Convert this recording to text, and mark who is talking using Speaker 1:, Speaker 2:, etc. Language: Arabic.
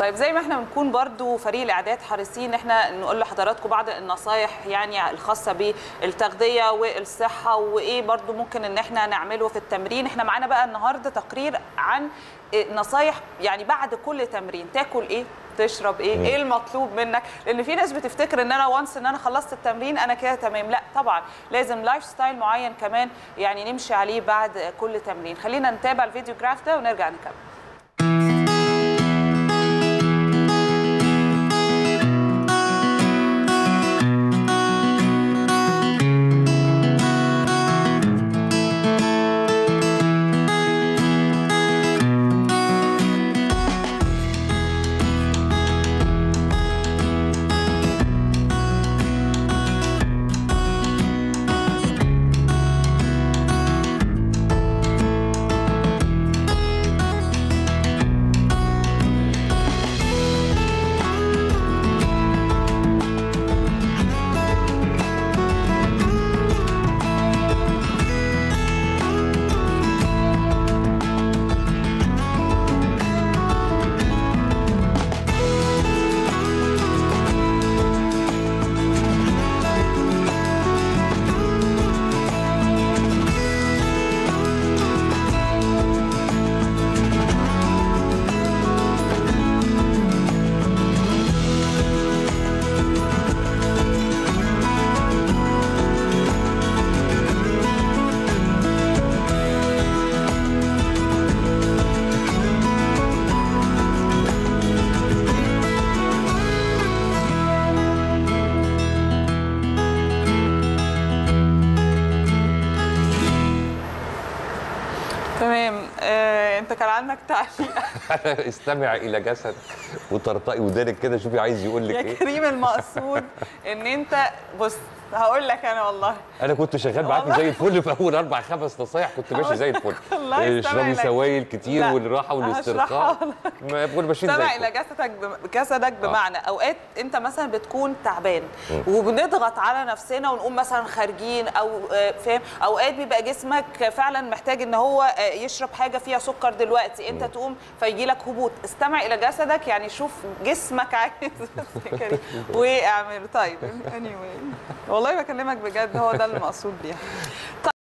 Speaker 1: طيب زي ما إحنا بنكون برضو فريق الاعداد حريصين إن إحنا نقول لحضراتكم بعض النصايح يعني الخاصة بالتغذية والصحة وإيه برضو ممكن إن إحنا نعمله في التمرين. إحنا معانا بقى النهارده تقرير عن نصايح يعني بعد كل تمرين. تاكل إيه؟ تشرب إيه؟ إيه المطلوب منك؟ لأن في ناس بتفتكر إن أنا once إن أنا خلصت التمرين أنا كده تمام. لأ طبعا لازم lifestyle معين كمان يعني نمشي عليه بعد كل تمرين. خلينا نتابع ال videograph ده ونرجع نكمل. تمام. آه، انت كان عندك تعليق.
Speaker 2: استمع إلى جسد وطرطقي ودانك كده شوفي عايز يقول لك
Speaker 1: يا
Speaker 2: إيه.
Speaker 1: كريم المقصود إن أنت بص هقول لك أنا والله.
Speaker 2: أنا كنت شغال معاكي. زي الفل في أول أربع خمس نصايح كنت ماشي زي الفل. اشربي. سوائل كتير والراحة والاسترخاء؟ ما بقول ماشيين زي
Speaker 1: استمع
Speaker 2: الفل.
Speaker 1: إلى جسدك. جسدك بمعنى. أوقات أنت مثلا بتكون تعبان وبنضغط على نفسنا ونقوم مثلا خارجين أو آه، فاهم؟ أوقات بيبقى جسمك فعلا محتاج إن هو آه، يشرب حاجة فيها سكر دلوقتي انت تقوم فيجي لك هبوط استمع إلى جسدك يعني شوف جسمك عايز. واعمل طيب anyway. والله بكلمك بجد هو ده المقصود بيها